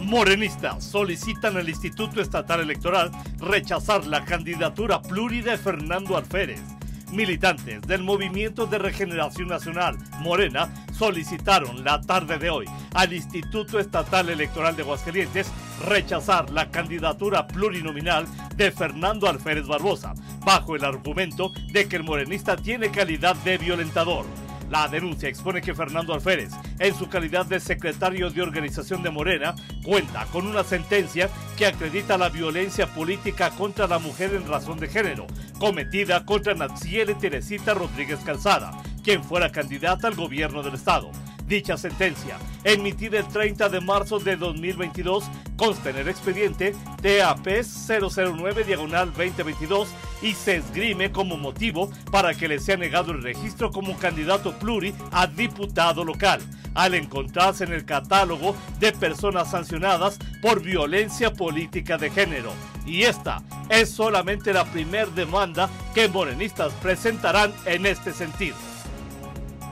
Morenistas solicitan al Instituto Estatal Electoral rechazar la candidatura pluri de Fernando Alférez. Militantes del Movimiento de Regeneración Nacional, Morena, solicitaron la tarde de hoy al Instituto Estatal Electoral de Aguascalientes rechazar la candidatura plurinominal de Fernando Alférez Barbosa, bajo el argumento de que el morenista tiene calidad de violentador. La denuncia expone que Fernando Alférez, en su calidad de secretario de organización de Morena, cuenta con una sentencia que acredita la violencia política contra la mujer en razón de género, cometida contra Natsiele Teresita Rodríguez Calzada, quien fuera candidata al gobierno del estado. Dicha sentencia, emitida el 30 de marzo de 2022, consta en el expediente TAP 009 diagonal 2022 y se esgrime como motivo para que le sea negado el registro como candidato pluri a diputado local, al encontrarse en el catálogo de personas sancionadas por violencia política de género. Y esta es solamente la primera demanda que morenistas presentarán en este sentido.